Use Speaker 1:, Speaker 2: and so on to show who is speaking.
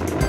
Speaker 1: you